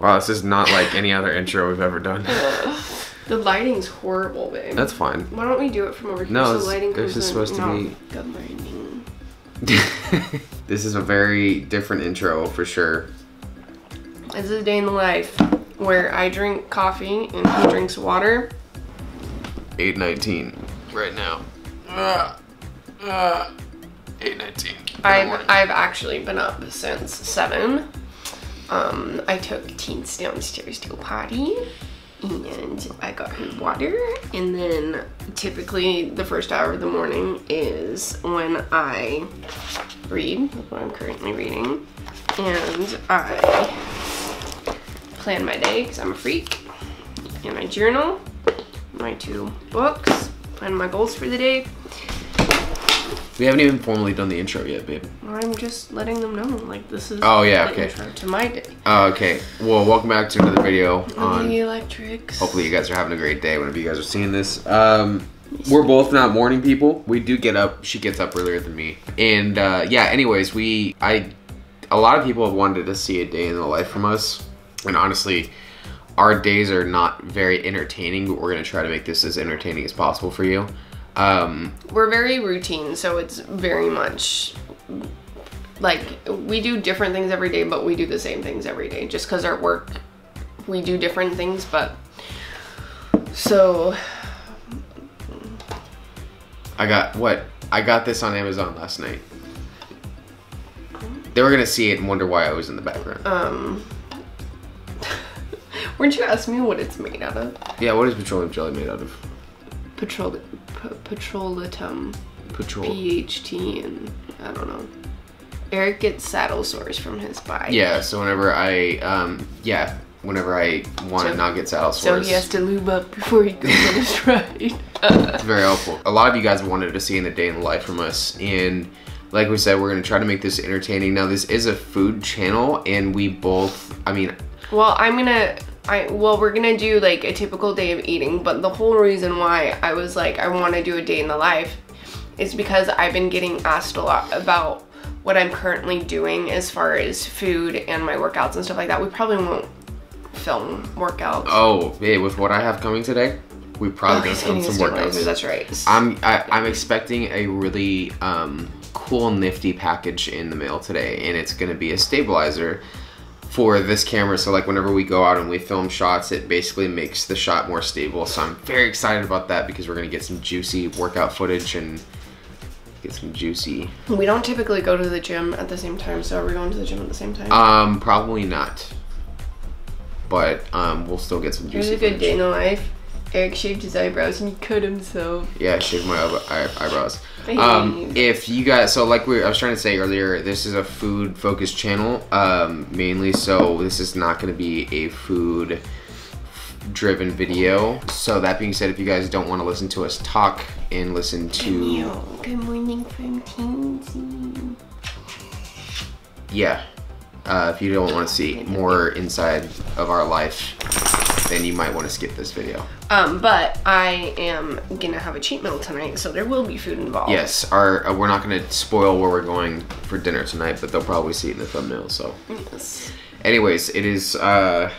Wow, this is not like any other intro we've ever done. The lighting's horrible, babe. That's fine. Why don't we do it from over here? No, so lighting this is supposed to no, be- good lighting. this is a very different intro for sure. This is a day in the life where I drink coffee and he drinks water. 819 right now. Uh, uh, 819. I've I've actually been up since seven. Um, I took teens downstairs to a party, and I got her water. And then typically the first hour of the morning is when I read, what I'm currently reading, and I plan my day because I'm a freak. And I journal, my two books, plan my goals for the day. We haven't even formally done the intro yet, babe. I'm just letting them know, like this is Oh, yeah, okay. intro to my day. Oh, okay. Well, welcome back to another video on. the electrics. Hopefully, you guys are having a great day whenever you guys are seeing this. Um, we're both not morning people. We do get up. She gets up earlier than me. And uh, yeah. Anyways, we I a lot of people have wanted to see a day in the life from us, and honestly, our days are not very entertaining. But we're gonna try to make this as entertaining as possible for you. Um, We're very routine, so it's very much like we do different things every day, but we do the same things every day. Just because our work, we do different things, but so I got what? I got this on Amazon last night. They were gonna see it and wonder why I was in the background. um. Weren't you asking me what it's made out of? yeah, what is petroleum jelly made out of? Petrol, p- petrolatum, Petrol. PHT, and I don't know. Erik gets saddle sores from his bike. Yeah, so whenever I, um, yeah, whenever I want to So- not get saddle sores. So he has to lube up before he goes on his ride. it's very helpful. A lot of you guys wanted to see in the day in the life from us, and like we said, we're gonna try to make this entertaining. Now, this is a food channel, and we both, I mean, well, I'm gonna. I well, we're gonna do like a typical day of eating, but the whole reason why I was like I want to do a day in the life is because I've been getting asked a lot about what I'm currently doing as far as food and my workouts and stuff like that. We probably won't film workouts. oh, hey, with what I have coming today, we probably gonna film some workouts. That's right. I'm I, I'm expecting a really um, cool, nifty package in the mail today, and it's gonna be a stabilizer for this camera. So like whenever we go out and we film shots, it basically makes the shot more stable. So I'm very excited about that because we're gonna get some juicy workout footage and get some juicy. we don't typically go to the gym at the same time, so are we going to the gym at the same time? Um, probably not, but um, we'll still get some juicy. a good footage. day in the life. Erik shaved his eyebrows and he cut himself. Yeah, I shaved my eye- eye- eyebrows. Um, if you guys, so like we, I was trying to say earlier, this is a food focused channel, um, mainly. So this is not going to be a food driven video. So that being said, if you guys don't want to listen to us talk and listen to, Good morning from Teensy. yeah, uh, if you don't want to see more inside of our life, then you might want to skip this video. Um, but I am gonna have a cheat meal tonight, so there will be food involved. Yes, our uh, we're not going to spoil where we're going for dinner tonight, but they'll probably see it in the thumbnail. So. Yes. Anyways, it is uh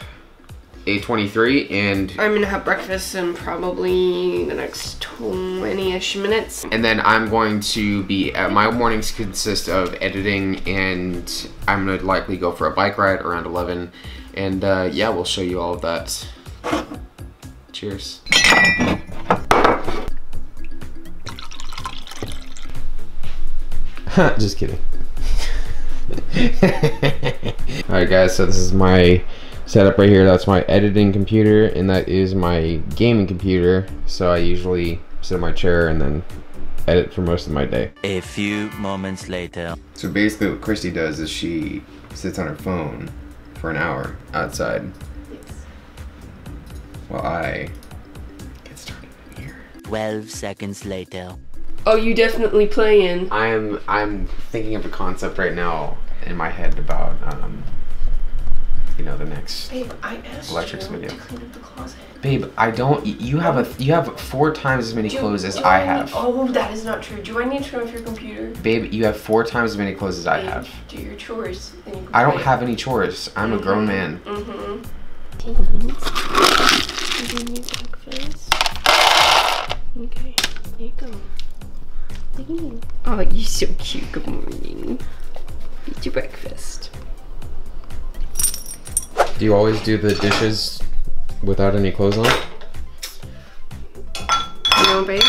8:23 and I'm gonna have breakfast in probably the next 20-ish minutes. and then I'm going to be uh, my mornings consist of editing and I'm gonna likely go for a bike ride around 11 and uh, yeah we'll show you all of that. Cheers. Just kidding. Alright guys, so this is my setup right here. That's my editing computer and that is my gaming computer. So I usually sit in my chair and then edit for most of my day. A few moments later. So basically what Kristie does is she sits on her phone for an hour outside while I get started in here. 12 seconds later. Oh, you definitely playing. I'm I'm thinking of a concept right now in my head about um you know, the next. Babe, I asked Electrics you video. to clean up the closet. Babe, I don't. You have a. You have four times as many Do- clothes as do I need- have. Oh, that is not true. Do I need to turn off your computer? Babe, you have four times as many clothes as I have. Do your chores. Then you can I don't have any chores. I'm a grown man. Mm-hmm. Okay, there you go. Oh, you're so cute. Good morning. Eat your breakfast. Do you always do the dishes without any clothes on? Know, babe,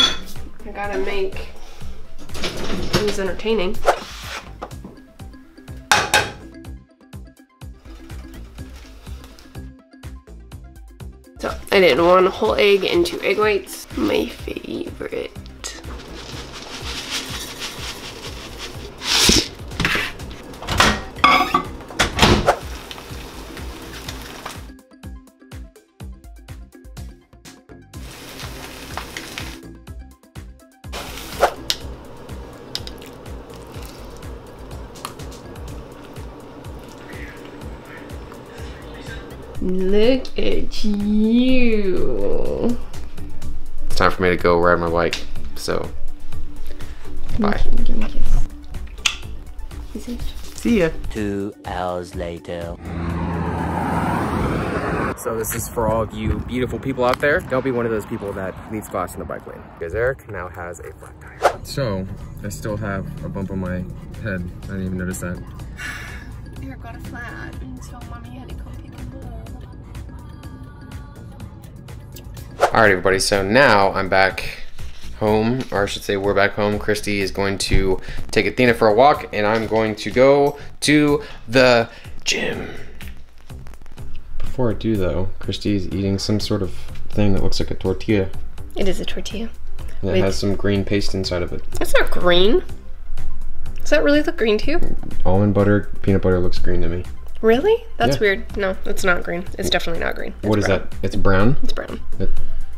I gotta make things entertaining. So I did one whole egg and two egg whites. My favorite. Go ride my bike. So, bye. Give me a kiss. Kiss it. See ya. Two hours later. So this is for all of you beautiful people out there. Don't be one of those people that leaves glass in the bike lane. Because Erik now has a flat tire. So, I still have a bump on my head. I didn't even notice that. Erik got a flat, and so mommy had to come pick him up. Alright everybody, so now I'm back home, or I should say we're back home. Kristie is going to take Athena for a walk, and I'm going to go to the gym. Before I do though, Kristie is eating some sort of thing that looks like a tortilla. It is a tortilla. And it Wait. has some green paste inside of it. That's not green. Does that really look green to you? Almond butter, peanut butter looks green to me. Really? That's Yeah. weird. No, it's not green. It's definitely not green. It's What is brown. that? It's brown? It's brown.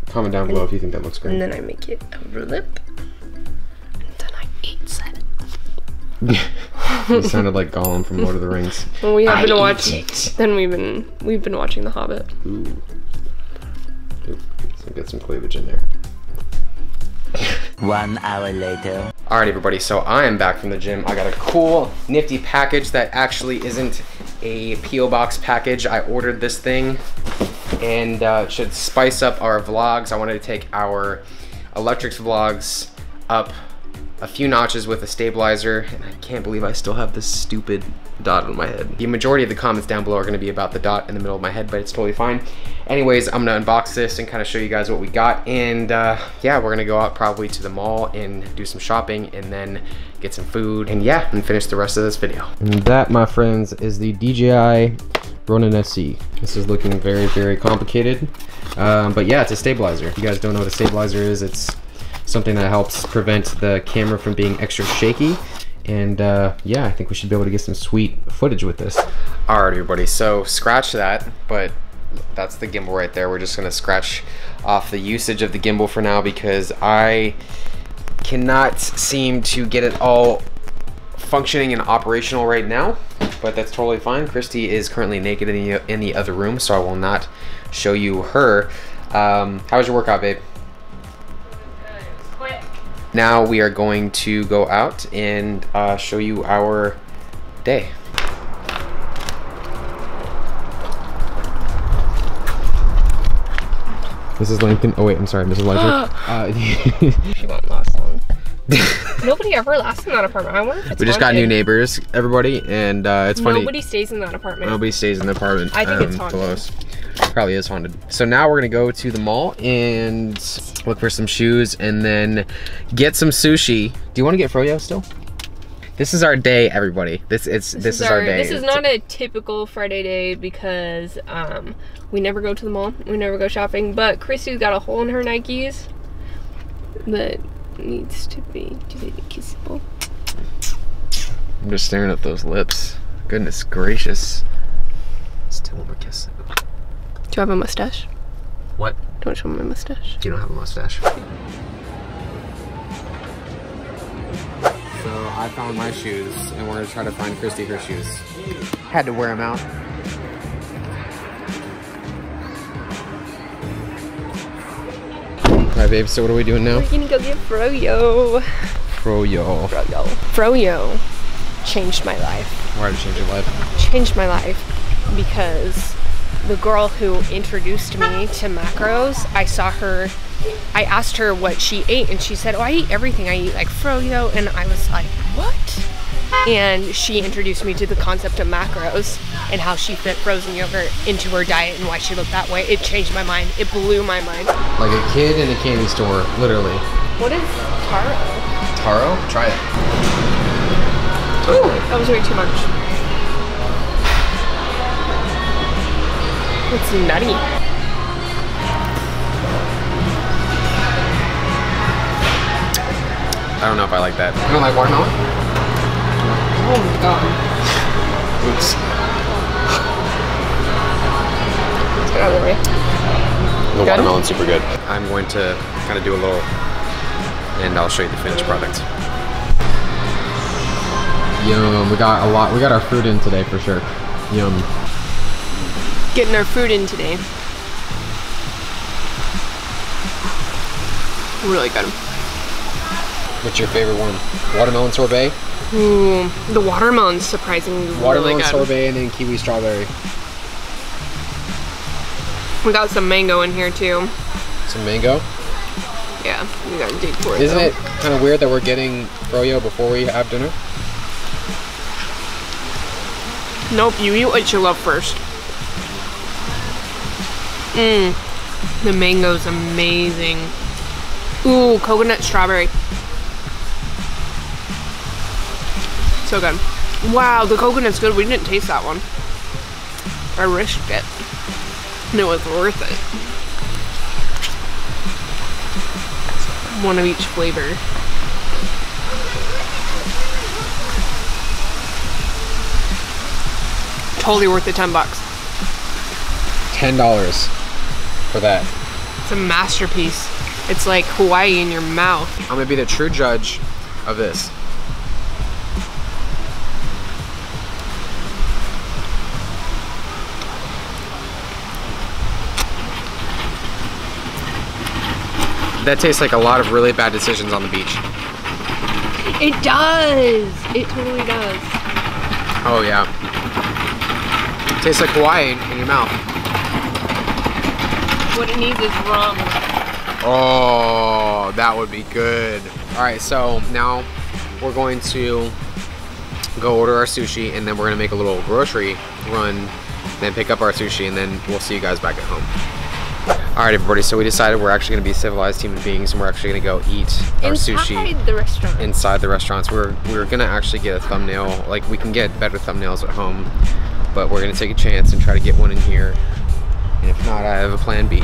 Comment down below if you think that looks And then I make it a lip. And then I eat it. you sounded like Gollum from Lord of the Rings. Well, we have I been watching. Then we've been we've been watching The Hobbit. Ooh. Ooh, so get some cleavage in there. One hour later. Alright everybody, so I am back from the gym. I got a cool, nifty package that actually isn't a P.O. Box package. I ordered this thing and uh, should spice up our vlogs. I wanted to take our electrics vlogs up a few notches with a stabilizer and I can't believe I still have this stupid dot on my head. The majority of the comments down below are gonna be about the dot in the middle of my head, but it's totally fine. Anyways, I'm gonna unbox this and kind of show you guys what we got. And uh, yeah, we're gonna go out probably to the mall and do some shopping and then get some food. And yeah, and finish the rest of this video. And that, my friends, is the DJI Ronin SC. This is looking very, very complicated. Um, but yeah, it's a stabilizer. If you guys don't know what a stabilizer is, it's something that helps prevent the camera from being extra shaky. And uh, yeah, I think we should be able to get some sweet footage with this. All right, everybody. So scratch that, but that's the gimbal right there. We're just gonna scratch off the usage of the gimbal for now because I cannot seem to get it all functioning and operational right now, but that's totally fine. Kristie is currently naked in the, in the other room, so I will not show you her. Um, how was your workout, babe? Quick. Now we are going to go out and uh, show you our day. Mrs. Lincoln. Oh wait, I'm sorry, Mrs. Ledger. uh, She won't last long. Nobody ever lasts in that apartment. I wonder if it's we just got new neighbors, everybody, and uh, it's funny. Nobody stays in that apartment. Nobody stays in the apartment. I think it's um, haunted. below us. Probably is haunted. So now we're gonna go to the mall and look for some shoes and then get some sushi. Do you want to get froyo still? This is our day, everybody. This it's this, is, our, day. This is not a typical Friday day because um, we never go to the mall. We never go shopping. But Kristie's got a hole in her Nikes that needs to be kissable. I'm just staring at those lips. Goodness gracious. Still one more kiss. Do you have a mustache? What? Don't show me my mustache. You don't have a mustache. So I found my shoes, and we're gonna try to find Kristie her shoes. Had to wear them out. All right, babe, so what are we doing now? We're gonna go get Froyo. Froyo. Froyo. Froyo changed my life. Why did it change your life? Changed my life because the girl who introduced me to macros, I saw her, I asked her what she ate, and she said, Oh, I eat everything. I eat like froyo. And I was like, What? And she introduced me to the concept of macros and how she fit frozen yogurt into her diet and why she looked that way. It changed my mind. It blew my mind. Like a kid in a candy store, literally. What is taro? Taro? Try it. Ooh, that was way too much. It's nutty. I don't know if I like that. You don't like watermelon? Oh my god. Oops. Let's get out of the way. The Good? watermelon's super good. I'm going to kind of do a little, and I'll show you the finished product. Yum, we got a lot, we got our fruit in today for sure. Yum. Getting our food in today. Really good. What's your favorite one? Watermelon sorbet? Ooh, the watermelon's surprisingly Watermelon really good. sorbet and then kiwi strawberry. We got some mango in here too. Some mango. Yeah, we gotta dig for it. Isn't though. it kind of weird that we're getting froyo before we have dinner? Nope, you eat what you love first. Mmm. The mango's amazing. Ooh, coconut strawberry. So good. Wow, the coconut's good. We didn't taste that one. I risked it. And it was worth it. One of each flavor. Totally worth the 10 bucks. Ten dollars for that. It's a masterpiece. It's like Hawaii in your mouth. I'm gonna be the true judge of this. That tastes like a lot of really bad decisions on the beach. It does. It totally does. Oh yeah. Tastes like Hawaii in your mouth. What it needs is rum. Oh, that would be good. All right, so now we're going to go order our sushi and then we're gonna make a little grocery run, then pick up our sushi and then we'll see you guys back at home. All right, everybody, so we decided we're actually gonna be civilized human beings and we're actually gonna go eat our sushi Inside the restaurant. inside the restaurants. We're we're gonna actually get a thumbnail. Like we can get better thumbnails at home, but we're gonna take a chance and try to get one in here. And if not, I have a plan B.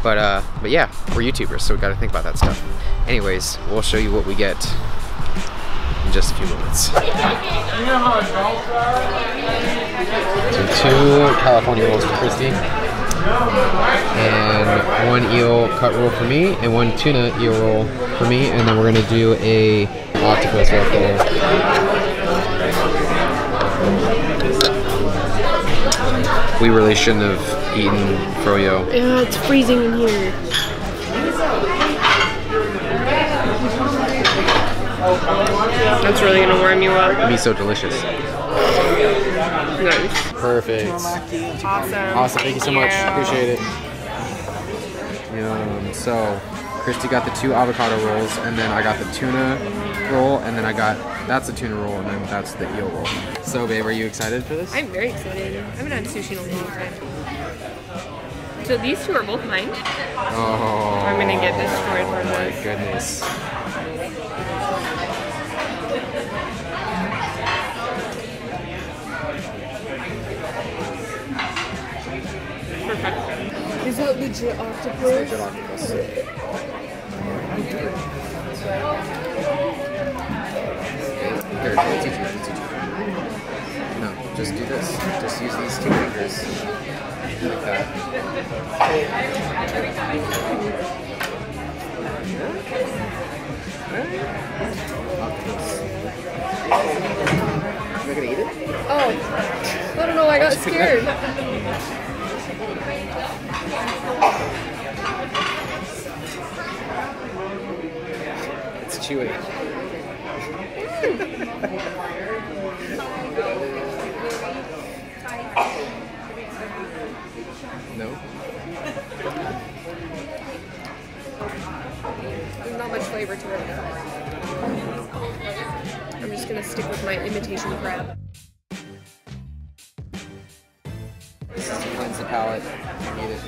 But uh, but yeah, we're YouTubers, so we got to think about that stuff. Anyways, we'll show you what we get in just a few moments. So two California rolls for Kristie, and one eel cut roll for me, and one tuna eel roll for me, and then we're gonna do a octopus right there. We really shouldn't have eaten froyo. yeah, it's freezing in here. That's really gonna warm you up. Be so delicious. Nice. Perfect. Awesome. Awesome. Thank you so much. you. Appreciate it. Yum. So, Kristie got the two avocado rolls, and then I got the tuna roll, and then I got that's the tuna roll, and then that's the eel roll. So, babe, are you excited for this? I'm very excited. I haven't had sushi in a long time. So these two are both mine. Oh. I'm gonna get destroyed for my goodness. Perfect. Is that legit octopus? Here, I'll teach you. I'll teach you. No, just do this. Just use these two fingers. Like that. Am I gonna eat it? Oh, I don't know. I got scared. you ate. No? There's not much flavor to it. I'm just gonna stick with my imitation crab. This is to cleanse the palate. Need it.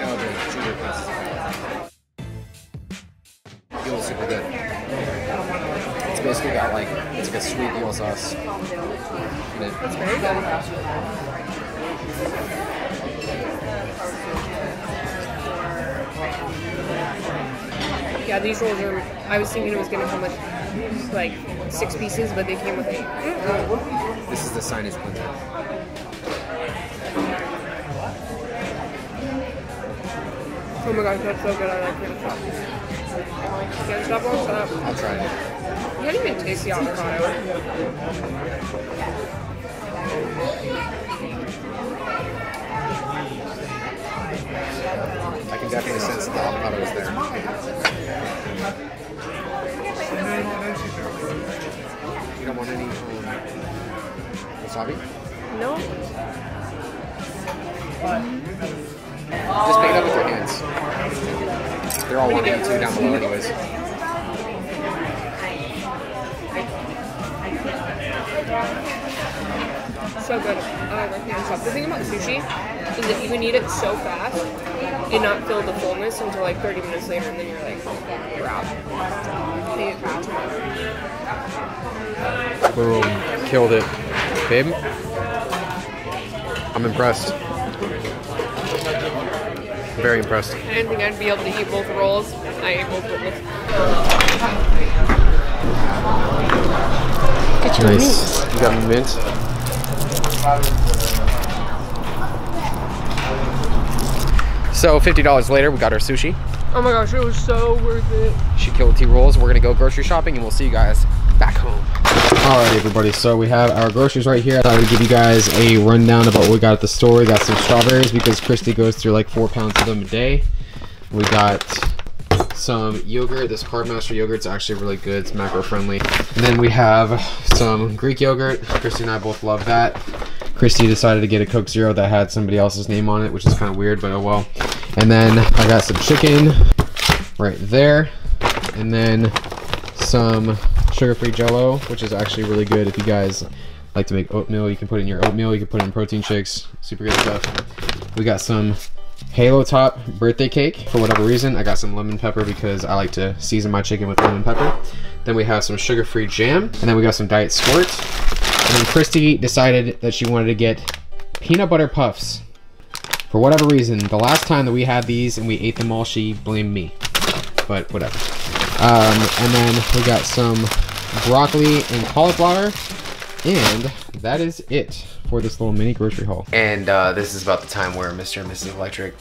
No, the the palate. Feels super good. It's basically got like, it's like a sweet eel sauce. it. It's very good. Yeah, these rolls are. I was thinking it was gonna come with like six pieces, but they came with eight. This is the sinus cleanser. Oh my gosh, that's so good. I like sauce. Yeah, stop shut up. I'll try it. You can't even taste the avocado. I can definitely sense that the avocado is there. You don't want any um, wasabi? No? Just pick it up with your hands. They're all wanting you to down below anyways. So good. I like hand. The thing about sushi is that you can eat it so fast and not feel the fullness until like 30 minutes later, and then you're like, you're out. I ate way too much. Boom. Killed it. Babe? I'm impressed. Very impressed. I didn't think I'd be able to eat both rolls. I ate both rolls. Nice. You got mint? So $50 later, we got our sushi. Oh my gosh, it was so worth it. She killed T rolls. We're gonna go grocery shopping and we'll see you guys back home. Alright everybody, so we have our groceries right here. I thought I would give you guys a rundown about what we got at the store. We got some strawberries because Kristie goes through like four pounds of them a day. We got some yogurt. This Carbmaster yogurt's actually really good. It's macro friendly. And then we have some Greek yogurt. Kristie and I both love that. Kristie decided to get a Coke Zero that had somebody else's name on it, which is kind of weird, but oh well. And then I got some chicken right there. And then some sugar-free jello, which is actually really good if you guys like to make oatmeal. You can put it in your oatmeal, you can put it in protein shakes. Super good stuff. We got some Halo Top birthday cake. For whatever reason, I got some lemon pepper because I like to season my chicken with lemon pepper. Then we have some sugar-free jam, and then we got some diet squirt. And then Kristie decided that she wanted to get peanut butter puffs. For whatever reason, the last time that we had these and we ate them all, she blamed me. But whatever. Um, and then we got some broccoli and cauliflower. And that is it for this little mini grocery haul. And uh, this is about the time where Mr. and Mrs. Electric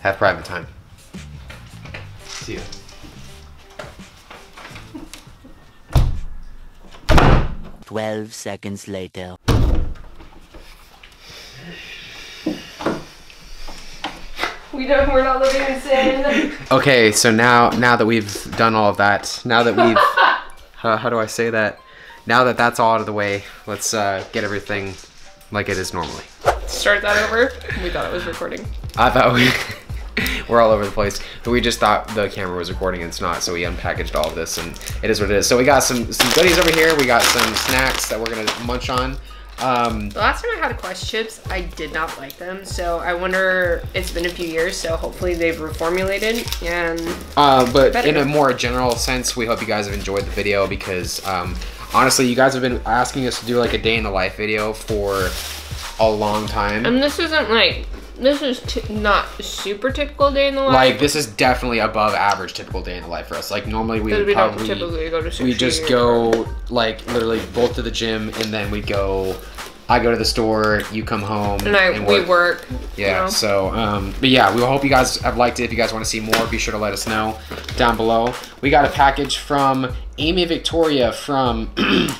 have private time. See ya. Twelve seconds later. We don't. We're not living in sin. Okay, so now now that we've done all of that, now that we've uh, how do I say that? Now that that's all out of the way, let's uh, get everything like it is normally. Start that over. We thought it was recording. I thought we we're all over the place, but we just thought the camera was recording and it's not, so we unpackaged all of this and it is what it is. So we got some some goodies over here. We got some snacks that we're gonna munch on. Um, The last time I had Quest chips, I did not like them. So I wonder. It's been a few years, so hopefully they've reformulated and Uh, but Better. in a more general sense, we hope you guys have enjoyed the video because um, honestly, you guys have been asking us to do like a day in the life video for a long time. and this isn't like this is t- not super typical day in the life. like this is definitely above average typical day in the life for us. Like normally we Because would don't typically go to we just go like literally both to the gym and then we go. I go to the store, you come home, and I we work. you Yeah, know? so, um, but yeah, we hope you guys have liked it. If you guys want to see more, be sure to let us know down below. We got a package from Amy Victoria from, this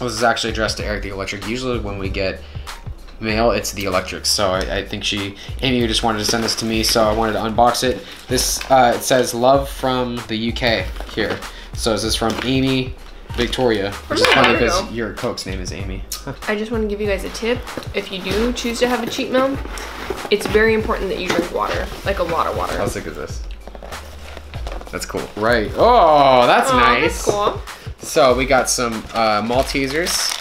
is actually addressed to Erik the Electric. Usually when we get mail. It's the electric. So I, I think she, Amy, just wanted to send this to me. So I wanted to unbox it. This uh, it says love from the UK here. So is this is from Amy Victoria, which is Oh, funny because your coke's name is Amy. I just want to give you guys a tip. If you do choose to have a cheat meal, it's very important that you drink water, like a lot of water. How sick is this? That's cool. Right. Oh, that's Aw, nice. That's cool. So we got some uh, Maltesers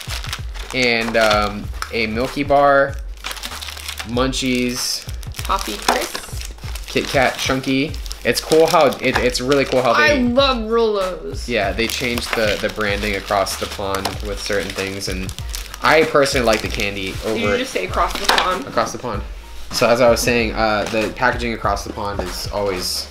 and um, a Milky Bar, Munchies, Toffee crisp. Kit Kat Chunky. It's cool how it, it's really cool how they. I they love Rolos. yeah they changed the the branding across the pond with certain things and I personally like the candy Did over you just say across the pond? across the pond. So as I was saying, uh, the packaging across the pond is always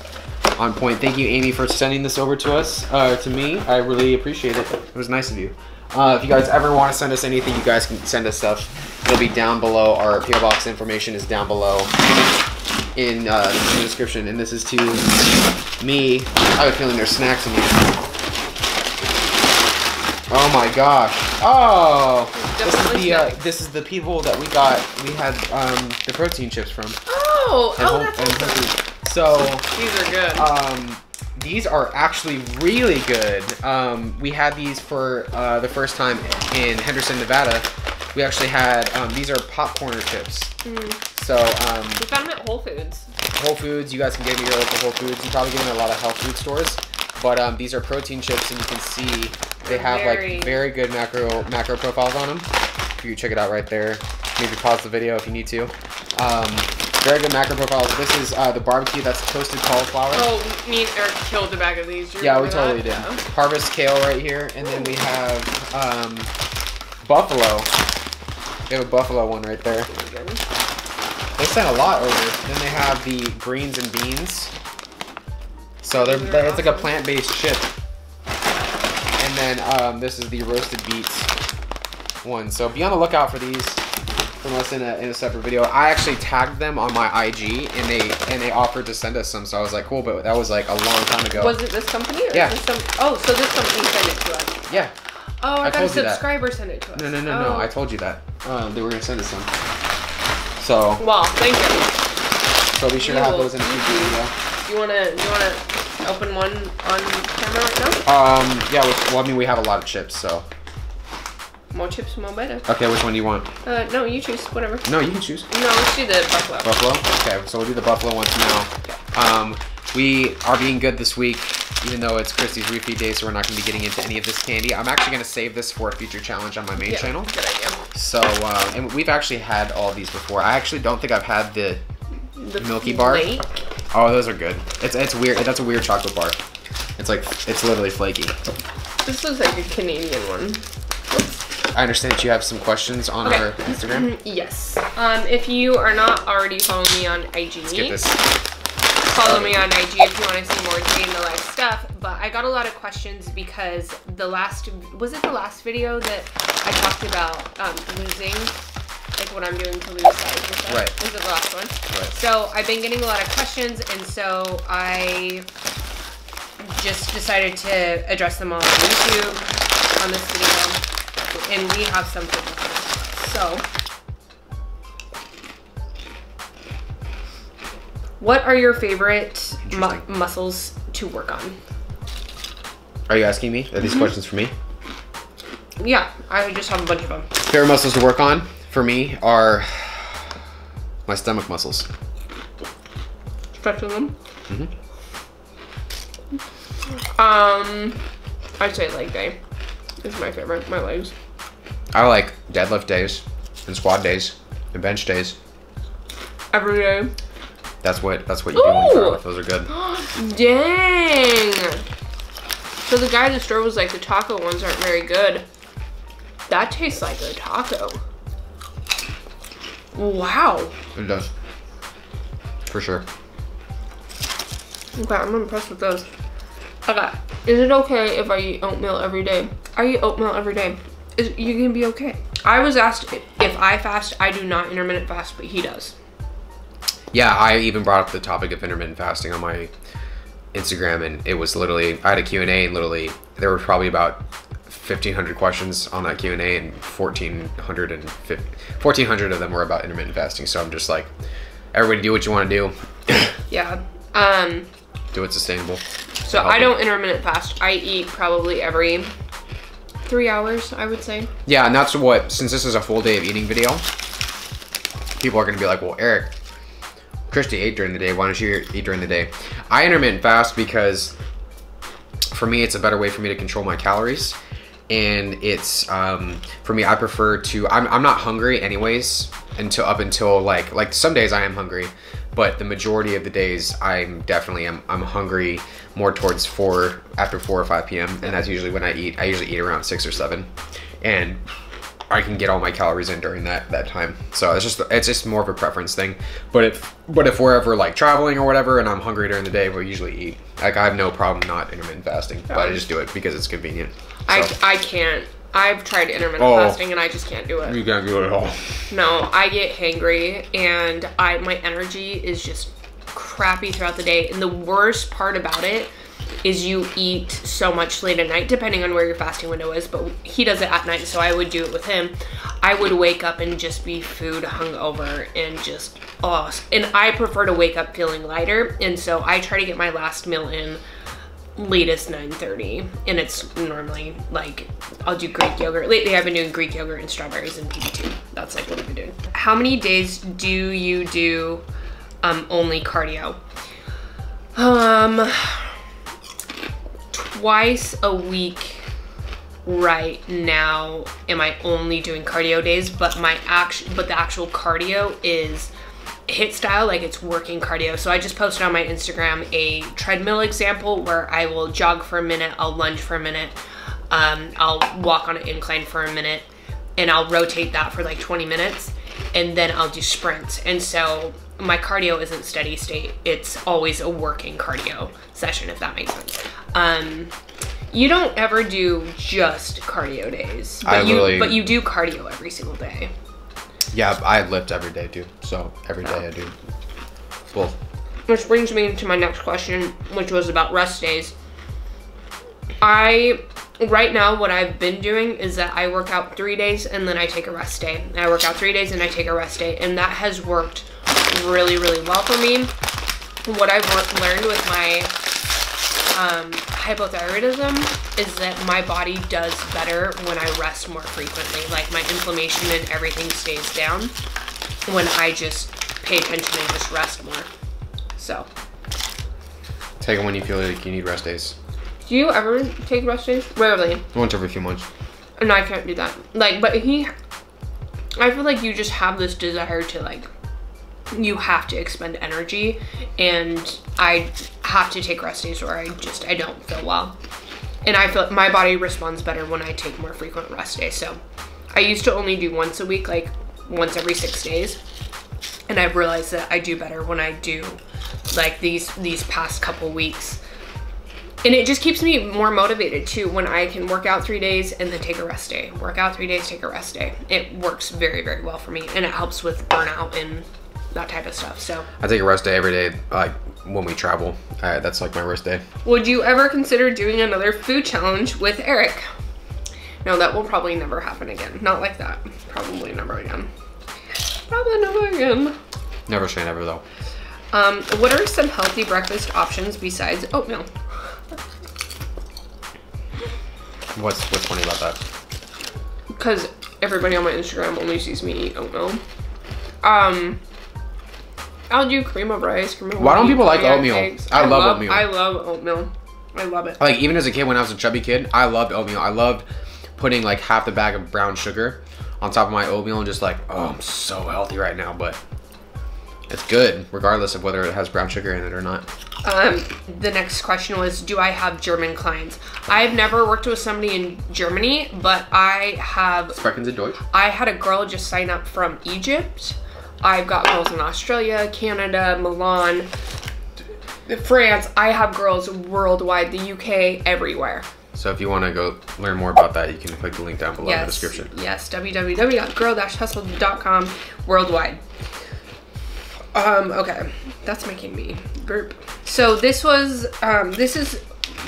on point. Thank you, Amy, for sending this over to us, uh, to me. I really appreciate it. It was nice of you. Uh, if you guys ever want to send us anything, you guys can send us stuff. It'll be down below. Our PO box information is down below in, uh, in the description. And this is to me. I have a feeling there's snacks in here. Oh my gosh! Oh, this is the uh, this is the people that we got. We had um, the protein chips from. Oh, And oh, that's awesome. So These are good. um, these are actually really good. Um, we had these for uh, the first time in Henderson, Nevada. We actually had um, these are popcorn chips. So um, we found them at Whole Foods. Whole Foods, you guys can get them at your local Whole Foods. You probably get them at a lot of health food stores. But um, these are protein chips, and you can see they have Very- like very good macro macro profiles on them. If you can check it out right there. Maybe pause the video if you need to. Um, very good macro profiles. This is uh, the barbecue. That's toasted cauliflower. Oh, me and Erik killed a bag of these. You Yeah, we totally did. that? Harvest kale right here, and then we have um, buffalo. We have a buffalo one right there. They sent a lot over. Then they have the greens and beans. So they're, they're- it's like a plant-based chip. And then um, this is the roasted beets one. So be on the lookout for these from us in a, in a separate video. I actually tagged them on my IG, and they and they offered to send us some. So I was like, cool, but that was like a long time ago. Was it this company? Or Yeah. This some, oh, so this company sent it to us. yeah. Oh, I, I got a you subscriber sent it to us. No, no, no, no. Oh. I told you that. Um, they were gonna send us some. So, Well, thank you. so be sure to have those in a future video. You wanna you wanna open one on camera right now? Um, yeah. Well, I mean, we have a lot of chips, so. More chips, more better. Okay, which one do you want? Uh, no, you choose whatever. No, you can choose. No, let's do the buffalo. Buffalo. Okay, so we'll do the buffalo ones now. Um, we are being good this week, even though it's Kristie's refeed day, so we're not gonna be getting into any of this candy. I'm actually gonna save this for a future challenge on my main Yeah, channel. Good idea. So, uh, and we've actually had all these before. I actually don't think I've had the The Milky Bar? Flake. Oh, those are good. It's it's weird. That's a weird chocolate bar. It's like it's literally flaky. This looks like a Canadian one. I understand that you have some questions on Okay. our Instagram. Yes. Um, if you are not already following me on IG, Let's get this. follow me on IG if you want to see more day in the life stuff. But I got a lot of questions because the last was it the last video that I talked about um, losing, like what I'm doing to lose size and stuff. Right. Was it the last one? Right. So I've been getting a lot of questions, and so I just decided to address them all on YouTube on this video, and we have some different. So. What are your favorite mu- muscles to work on? Are you asking me? Are these Mm-hmm. questions for me? Yeah, I just have a bunch of them. Favorite muscles to work on for me are my stomach muscles. Stretching them. Mhm. Um, I'd say leg day is my favorite. My legs. I like deadlift days and squat days and bench days. Every day. That's what that's what you do when you powerlift. Those are good. Dang. So the guy at the store was like, the taco ones aren't very good. That tastes like a taco. Wow. It does. For sure. Okay, I'm impressed with those. Okay, is it okay if I eat oatmeal every day? I eat oatmeal every day. Is you gonna be okay? I was asked if I fast. I do not intermittent fast, but he does. Yeah, I even brought up the topic of intermittent fasting on my Instagram, and it was literally I had a Q and A, and literally there were probably about 1500 questions on that q&a and 1400 and 1400 of them were about intermittent fasting so i'm just like everybody do what you want to do Yeah. Um, do it sustainable so I don't intermittent fast. I eat probably every three hours, I would say. yeah and that's what since this is a full day of eating video people are going to be like well erik kristie ate during the day. Why don't you eat during the day? I intermittent fast because for me it's a better way for me to control my calories. And it's um, for me i prefer to I'm, I'm not hungry anyways until up until like like some days i am hungry but the majority of the days i'm definitely I'm, i'm hungry more towards four after four or five p.m and that's usually when i eat i usually eat around six or seven and I can get all my calories in during that that time. So it's just it's just more of a preference thing. But if but if we're ever like traveling or whatever and I'm hungry during the day, we'll usually eat. Like I have no problem not intermittent fasting, but I oh. just do it because it's convenient. I, I can't. I've tried intermittent Oh. fasting and I just can't do it. you can't do it at all. No, I get hangry and I my energy is just crappy throughout the day. And the worst part about it is you eat so much late at night, depending on where your fasting window is. But he does it at night, so I would do it with him. I would wake up and just be food hungover and just oh, and I prefer to wake up feeling lighter. And so I try to get my last meal in latest 9.30 and it's normally like i'll do greek yogurt. Lately i've been doing greek yogurt and strawberries and pb2 that's like what i've been doing. How many days do you do um only cardio? Um twice a week right now am i only doing cardio days but my act but the actual cardio is HIIT style like it's working cardio. So i just posted on my instagram a treadmill example where i will jog for a minute i'll lunge for a minute um, i'll walk on an incline for a minute and i'll rotate that for like 20 minutes and then i'll do sprints. And so my cardio isn't steady state it's always a working cardio session if that makes sense. Um, you don't ever do just cardio days but I you literally- but you do cardio every single day Yeah, I lift every day too. So every day I do both. Which brings me to my next question, which was about rest days. I, right now, what I've been doing is that I work out three days and then I take a rest day. I work out three days and I take a rest day. And that has worked really, really well for me. What I've learned with my um, hypothyroidism is that my body does better when I rest more frequently. Like my inflammation and everything stays down when I just pay attention and just rest more. So, Take it when you feel like you need rest days. do you ever take rest days? Rarely. Once every few months. And I can't do that. Like, but he, I feel like you just have this desire to like, you have to expend energy, and I have to take rest days where I just I don't feel well, and I feel my body responds better when I take more frequent rest days. So, I used to only do once a week, like once every six days, and I've realized that I do better when I do like these these past couple weeks and it just keeps me more motivated too when I can work out three days and then take a rest day. Work out three days, take a rest day. It works very, very well for me and it helps with burnout and that type of stuff. So, I take a rest day every day, like when we travel. Uh, that's like my rest day. would you ever consider doing another food challenge with Erik? No, that will probably never happen again. Not like that. Probably never again. Probably never again. Never say never though. Um, what are some healthy breakfast options besides oatmeal? What's what's funny about that? because everybody on my Instagram only sees me eat oatmeal. Um, I'll do cream of rice. Cream of Why don't people like oatmeal? eggs. I love oatmeal. I love oatmeal. I love it. Like even as a kid, when I was a chubby kid, I loved oatmeal. I loved putting like half the bag of brown sugar on top of my oatmeal and just like, oh, I'm so healthy right now. But it's good regardless of whether it has brown sugar in it or not. Um, the next question was, do I have German clients? I've never worked with somebody in Germany, but I have Sprechen Sie Deutsch? I had a girl just sign up from Egypt. I've got girls in Australia, Canada, Milan, France. I have girls worldwide, the UK, everywhere. So if you want to go learn more about that, you can click the link down below in the Yes. description. Yes, www.girl-hustle.com worldwide. Um, okay. That's making me burp. So this was um this is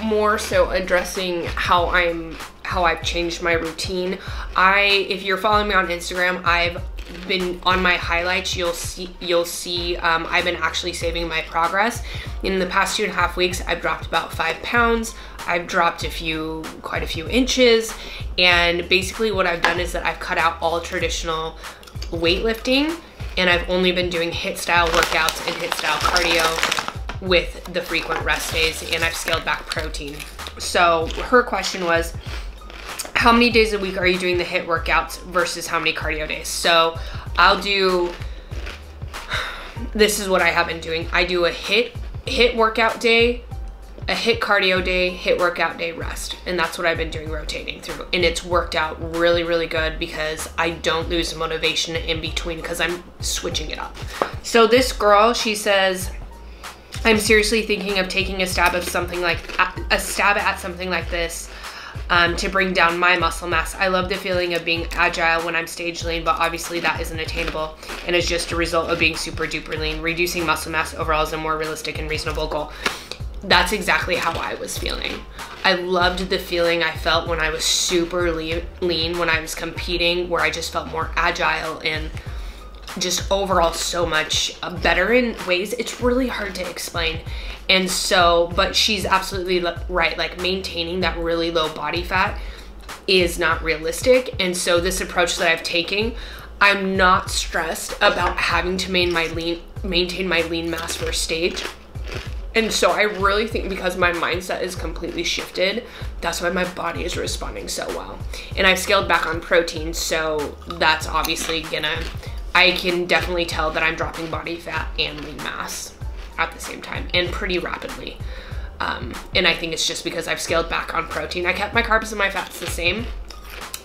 more so addressing how I'm how I've changed my routine. I if you're following me on Instagram, I've been on my highlights you'll see you'll see um, i've been actually saving my progress. In the past two and a half weeks i've dropped about five pounds. I've dropped a few quite a few inches. And basically what i've done is that i've cut out all traditional weightlifting and i've only been doing HIIT style workouts and HIIT style cardio with the frequent rest days and i've scaled back protein. So her question was how many days a week are you doing the HIIT workouts versus how many cardio days? So I'll do this is what I have been doing. I do a HIIT HIIT workout day, a HIIT cardio day, HIIT workout day, rest. And that's what I've been doing rotating through. And it's worked out really, really good because I don't lose motivation in between because I'm switching it up. So this girl, she says, I'm seriously thinking of taking a stab of something like a stab at something like this um, to bring down my muscle mass. I love the feeling of being agile when I'm stage lean, but obviously that isn't attainable and is just a result of being super duper lean. Reducing muscle mass overall is a more realistic and reasonable goal. That's exactly how I was feeling. I loved the feeling I felt when I was super lean, when I was competing, where I just felt more agile and just overall so much uh, better in ways. It's really hard to explain. And so but she's absolutely right like maintaining that really low body fat is not realistic. And so this approach that i've taken i'm not stressed about having to maintain my lean maintain my lean mass for stage. And so I really think because my mindset is completely shifted, that's why my body is responding so well. And I've scaled back on protein, so that's obviously gonna I can definitely tell that I'm dropping body fat and lean mass at the same time and pretty rapidly. Um, and I think it's just because I've scaled back on protein. I kept my carbs and my fats the same,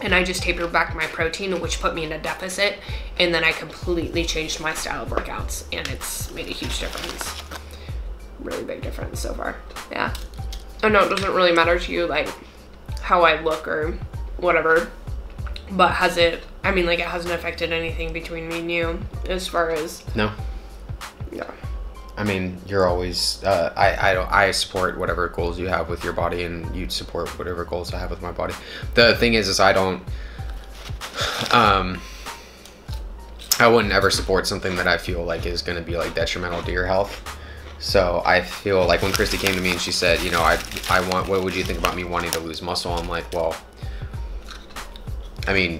and I just tapered back my protein, which put me in a deficit. And then I completely changed my style of workouts, and it's made a huge difference. Really big difference so far. Yeah. I know it doesn't really matter to you, like, how I look or whatever, but has it I mean, like it hasn't affected anything between me and you as far as no. Yeah. I mean, you're always. Uh, I I don't. I support whatever goals you have with your body, and you support whatever goals I have with my body. The thing is, is I don't. Um. I wouldn't ever support something that I feel like is going to be like detrimental to your health. So I feel like when Kristie came to me and she said, you know, I I want. What would you think about me wanting to lose muscle? I'm like, well I mean,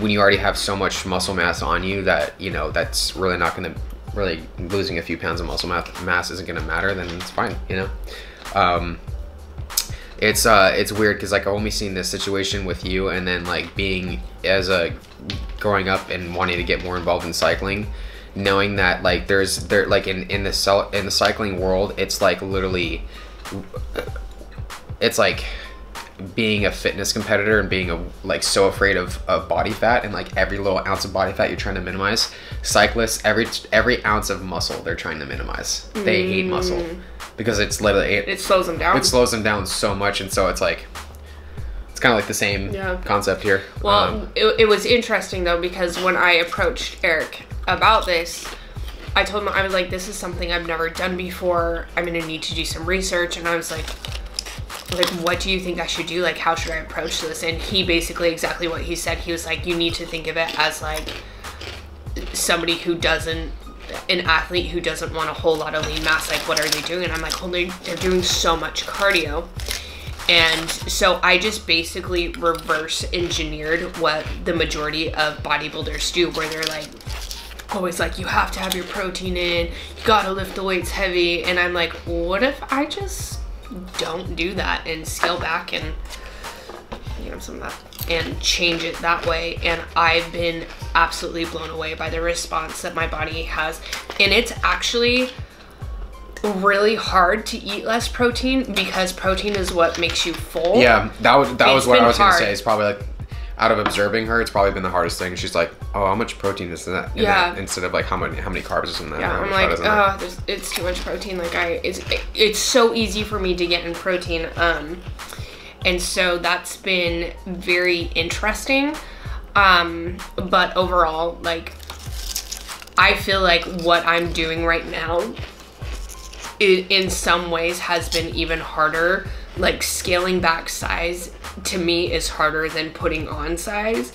when you already have so much muscle mass on you that, you know, that's really not going to, really losing a few pounds of muscle mass isn't going to matter, then it's fine, you know? Um, it's uh it's weird because like I've only seen this situation with you and then like being as a growing up and wanting to get more involved in cycling knowing that like there's there like in in the cell in the cycling world it's like literally it's like being a fitness competitor and being a, like so afraid of, of body fat and like every little ounce of body fat you're trying to minimize cyclists every every ounce of muscle they're trying to minimize they hate muscle Mm. because it's literally it, it slows them down. it slows them down so much and so it's like it's kind of like the same Yeah. concept here Well, Um, it, it was interesting though because when I approached Erik about this, I told him I was like, "This is something I've never done before. I'm gonna need to do some research." And I was like, "Like, what do you think I should do? Like, how should I approach this?" And he basically exactly what he said. He was like, "You need to think of it as like somebody who doesn't." An athlete who doesn't want a whole lot of lean mass, like what are they doing? And I'm like, they, they're doing so much cardio. And so I just basically reverse engineered what the majority of bodybuilders do, where they're like, always like, you have to have your protein in, you gotta lift the weights heavy. And I'm like, what if I just don't do that and scale back and, you know, some of that and change it that way? And I've been absolutely blown away by the response that my body has. And it's actually really hard to eat less protein because protein is what makes you full. yeah that was that was what i was gonna say it's probably like out of observing her it's probably been the hardest thing she's like oh how much protein is in that, in Yeah. that? instead of like how many how many carbs is in that Yeah, I'm like, is in that. oh, there's, it's too much protein. Like I, it's it's so easy for me to get in protein. Um, and so that's been very interesting. Um, but overall, like, I feel like what I'm doing right now, it, in some ways, has been even harder. Like scaling back size to me is harder than putting on size.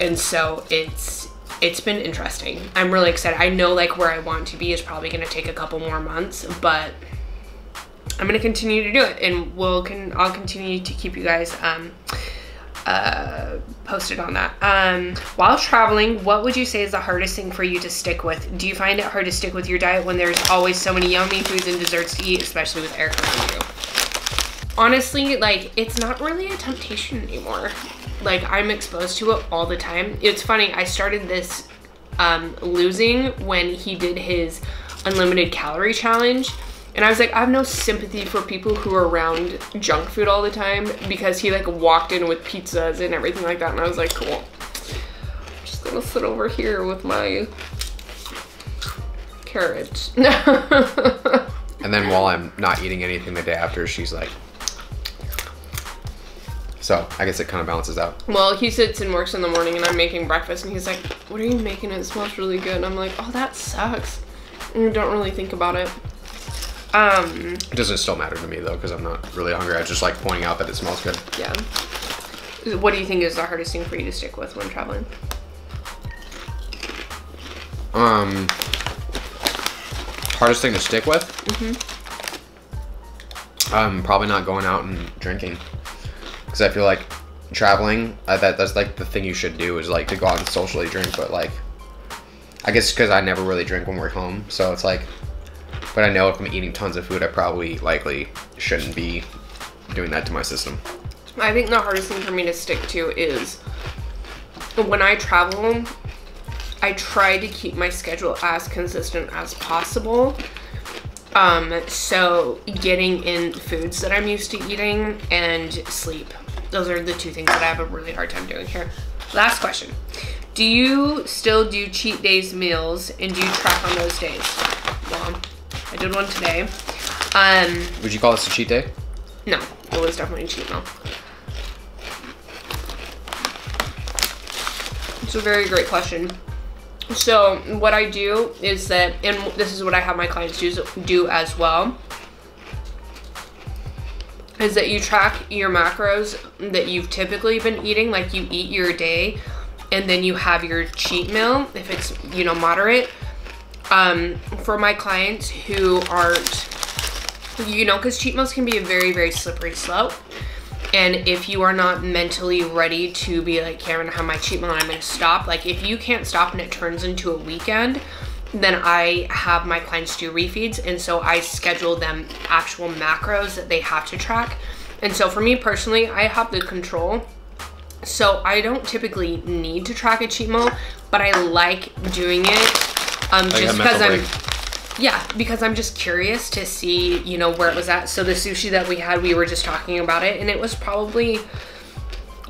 And so it's it's been interesting. I'm really excited. I know like where I want to be is probably going to take a couple more months, but I'm going to continue to do it and we'll can I'll continue to keep you guys um uh, posted on that. Um, while traveling, what would you say is the hardest thing for you to stick with? Do you find it hard to stick with your diet when there's always so many yummy foods and desserts to eat, especially with Erica and? Honestly, like, it's not really a temptation anymore. Like, I'm exposed to it all the time. It's funny, I started this um, losing when he did his unlimited calorie challenge. And I was like, I have no sympathy for people who are around junk food all the time because he like walked in with pizzas and everything like that. And I was like, cool. I'm just gonna sit over here with my carrots. And then while I'm not eating anything the day after, she's like. So I guess it kind of balances out. well, he sits and works in the morning and I'm making breakfast and he's like, what are you making? It smells really good. And I'm like, oh, that sucks. And don't really think about it. Um, It doesn't still matter to me though, because I'm not really hungry. I just like pointing out that it smells good. yeah. What do you think is the hardest thing for you to stick with when traveling? Um, hardest thing to stick with? Mm -hmm. Um, probably not going out and drinking, because I feel like traveling. Uh, that that's like the thing you should do is like to go out and socially drink. But like, I guess because I never really drink when we're home, so it's like. But I know if I'm eating tons of food, I probably likely shouldn't be doing that to my system. I think the hardest thing for me to stick to is when I travel, I try to keep my schedule as consistent as possible. Um, so getting in foods that I'm used to eating and sleep. Those are the two things that I have a really hard time doing here. Last question. Do you still do cheat days meals and do you track on those days? Well, I did one today. Um, Would you call this a cheat day? no, it was definitely a cheat meal. It's a very great question. So what I do is that, and this is what I have my clients do, do as well, is that you track your macros that you've typically been eating, like you eat your day, and then you have your cheat meal if it's you know moderate. Um, for my clients who aren't you know, because cheat meals can be a very, very slippery slope. And if you are not mentally ready to be like, okay, I'm gonna have my cheat meal and I'm gonna stop, like if you can't stop and it turns into a weekend, then I have my clients do refeeds. And so I schedule them actual macros that they have to track. And so for me personally, I have the control. So I don't typically need to track a cheat meal, but I like doing it um, just because I'm yeah, because I'm just curious to see, you know, where it was at. So the sushi that we had, we were just talking about it, and it was probably,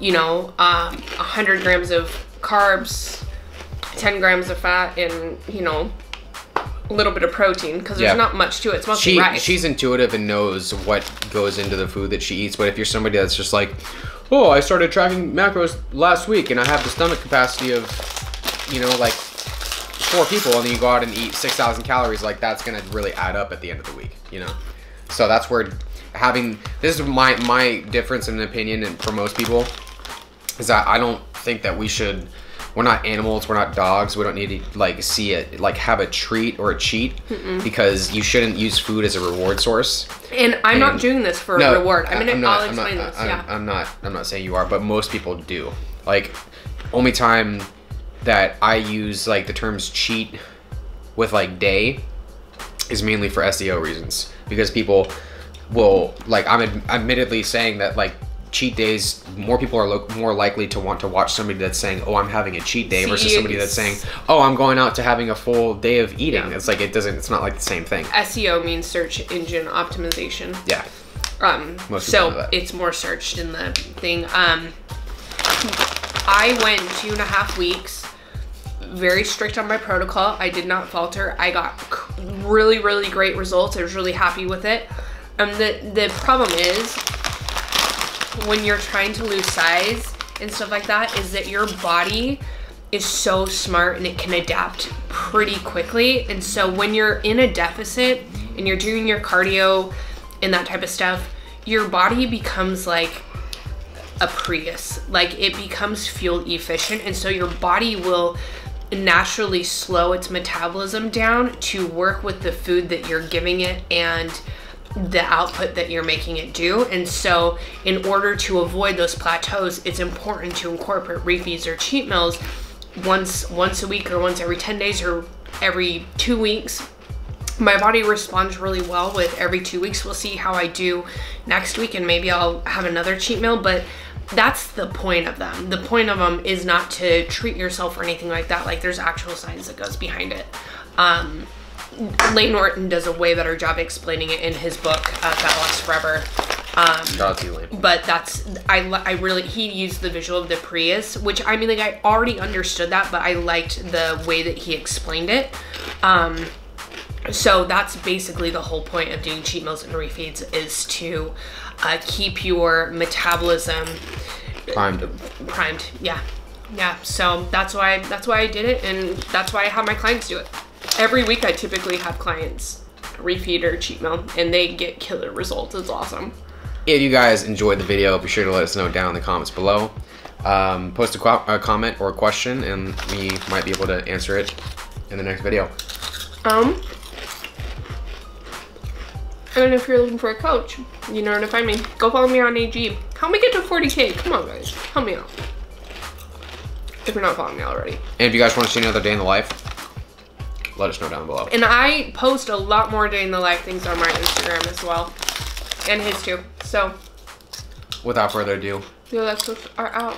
you know, um, 100 grams of carbs, 10 grams of fat, and, you know, a little bit of protein, because there's Yeah. not much to it. It's mostly she rice. she's intuitive and knows what goes into the food that she eats. But if you're somebody that's just like, oh, I started tracking macros last week and I have the stomach capacity of, you know, like four people, and then you go out and eat six thousand calories, like that's gonna really add up at the end of the week, you know. So that's where having this is my my difference in opinion, and for most people, is that I don't think that we should. We're not animals. We're not dogs. We don't need to like see it like have a treat or a cheat because you shouldn't use food as a reward source. and I'm not doing this for a reward. I'm gonna, I'm not, I'll I'm not- explain this. I'm, yeah. I'm not. I'm not saying you are, but most people do. Like, only time that I use like the terms cheat with like day is mainly for SEO reasons because people will like. I'm ad- admittedly saying that like cheat days more people are more likely to want to watch somebody that's saying oh i'm having a cheat day versus somebody that's saying oh i'm going out to having a full day of eating Yeah. it's like it doesn't it's not like the same thing SEO means search engine optimization. yeah Um, Most so it's more searched in the thing. Um, I went two and a half weeks, very strict on my protocol. I did not falter. I got really, really great results. I was really happy with it. Um, the the problem is when you're trying to lose size and stuff like that, is that your body is so smart and it can adapt pretty quickly. And so when you're in a deficit and you're doing your cardio and that type of stuff, your body becomes like a Prius. Like it becomes fuel efficient, and so your body will naturally slow its metabolism down to work with the food that you're giving it and the output that you're making it do. And so, in order to avoid those plateaus, it's important to incorporate refeeds or cheat meals once once a week or once every 10 days or every 2 weeks. My body responds really well with every 2 weeks. We'll see how I do next week and maybe I'll have another cheat meal, but that's the point of them. The point of them is not to treat yourself or anything like that. Like there's actual science that goes behind it. Um, Layne Norton does a way better job explaining it in his book, uh, Fat Loss Forever. Um, Shout out to Layne. but that's I I really he used the visual of the Prius, which I mean like I already understood that, but I liked the way that he explained it. Um, so that's basically the whole point of doing cheat meals and refeeds is to uh, keep your metabolism Primed. primed. Yeah, yeah. So that's why that's why I did it, and that's why I have my clients do it. Every week, I typically have clients refeed or cheat meal, and they get killer results. It's awesome. If you guys enjoyed the video, be sure to let us know down in the comments below. Um, post a, qu- a comment or a question, and we might be able to answer it in the next video. Um, and if you're looking for a coach, you know where to find me. Go follow me on IG. Help me get to 40k. Come on, guys. Help me out. If you're not following me already. And if you guys want to see another day in the life, let us know down below. And I post a lot more day in the life things on my Instagram as well. And his too. So, Without further ado, the Electrics are out.